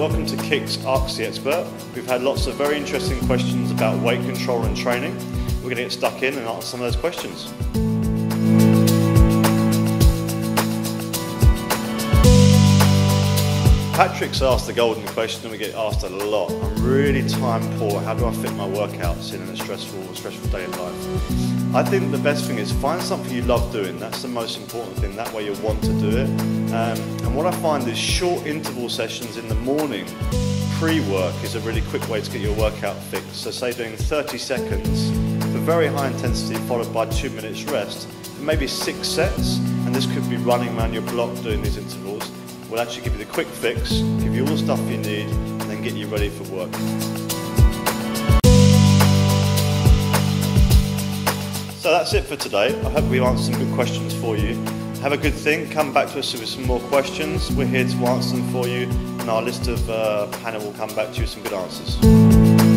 welcome to KX Ask the Expert. We've had lots of very interesting questions about weight control and training. We're going to get stuck in and answer some of those questions. Patrick's asked the golden question and we get asked a lot. I'm really time poor. How do I fit my workouts in in a stressful, stressful day in life? I think the best thing is find something you love doing. That's the most important thing. That way you'll want to do it. Um, and what I find is short interval sessions in the morning pre-work is a really quick way to get your workout fixed. So say doing 30 seconds for very high intensity followed by two minutes rest, maybe six sets, and this could be running around your block doing these intervals will actually give you the quick fix, give you all the stuff you need, and then get you ready for work. So that's it for today. I hope we've answered some good questions for you. Have a good think, come back to us with some more questions. We're here to answer them for you, and our list of uh, panel will come back to you with some good answers.